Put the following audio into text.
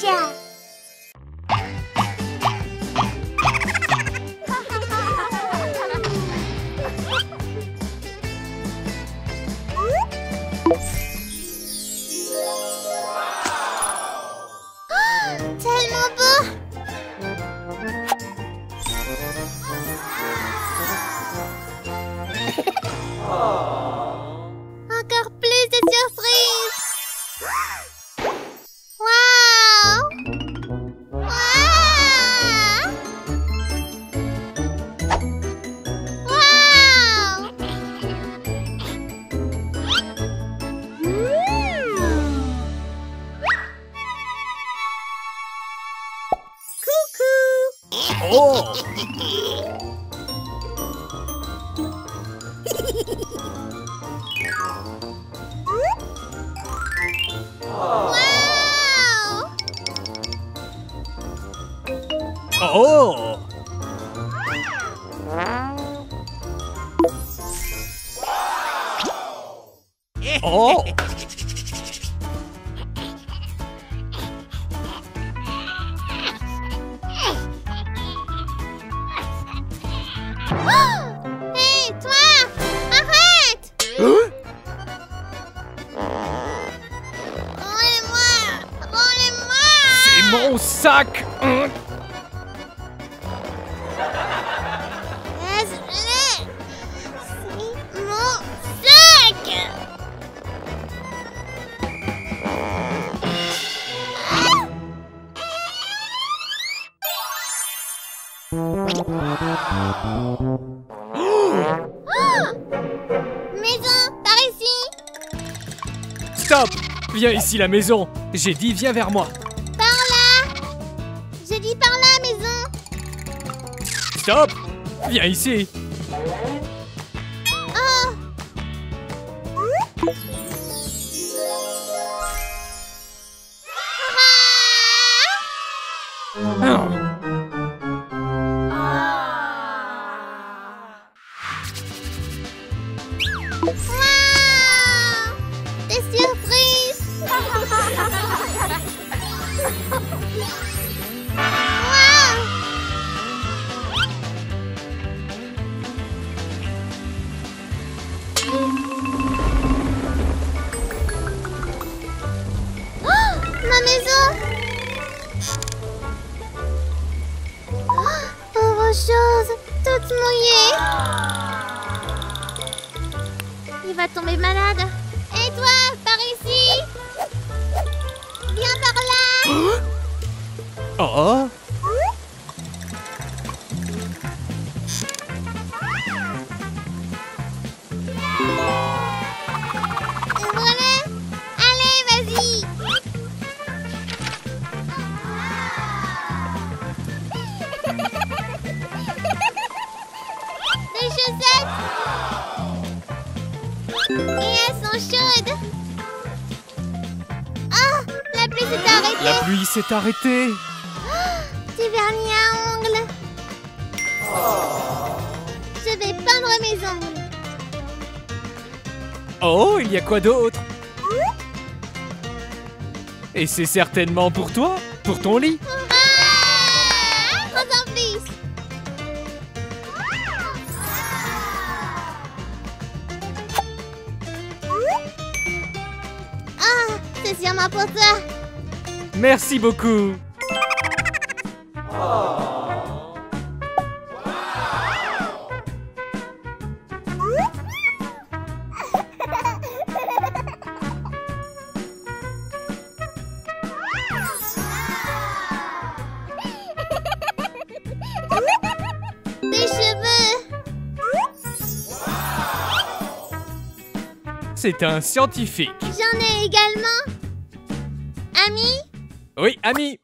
见。 오! 어? 오! 어? 어? Oh Hé, toi Arrête Hein Rendez-moi Rendez-moi C'est mon sac Maison, par ici. Stop! Viens ici la maison. J'ai dit viens vers moi. Par là. J'ai dit par là, maison. Stop! Viens ici. Oh. Ah. Waouh Oh, Ma maison Oh, chose, toute mouillée il va tomber malade. Et toi, par ici Chaudes Ah La pluie s'est arrêtée. La pluie s'est arrêtée. Du vernis à ongles. Je vais peindre mes ongles. Oh, il y a quoi d'autre? Et c'est certainement pour toi Pour ton lit. Ah Merci beaucoup. Des cheveux. C'est un scientifique. J'en ai également Ami Oui, ami